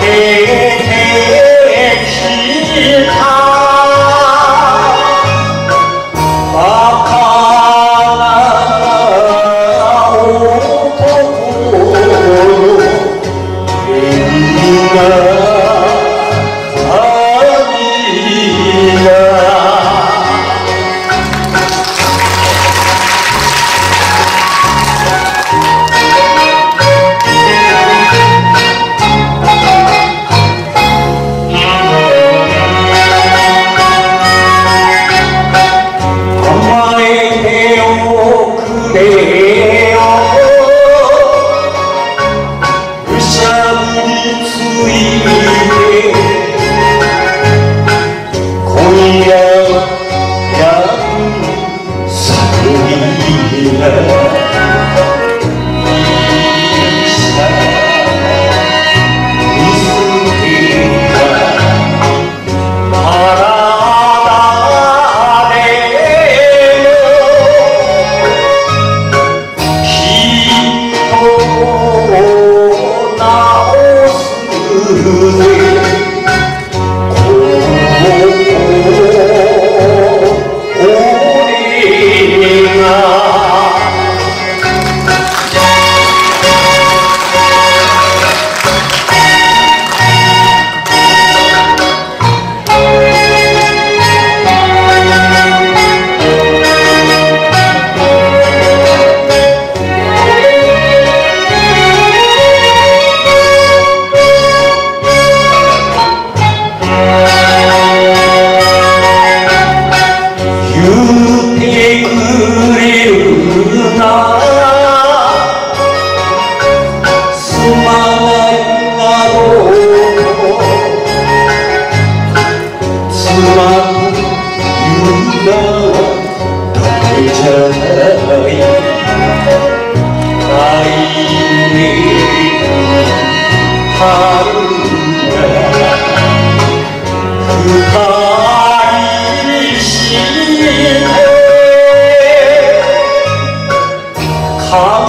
天天是他 đúng đâu đợi chờ đợi ai nghĩ tháng ngày cứ thái xin thế khám